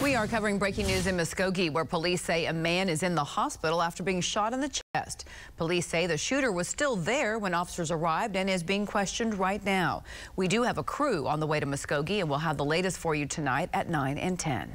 We are covering breaking news in Muskogee, where police say a man is in the hospital after being shot in the chest. Police say the shooter was still there when officers arrived and is being questioned right now. We do have a crew on the way to Muskogee, and we'll have the latest for you tonight at 9 and 10.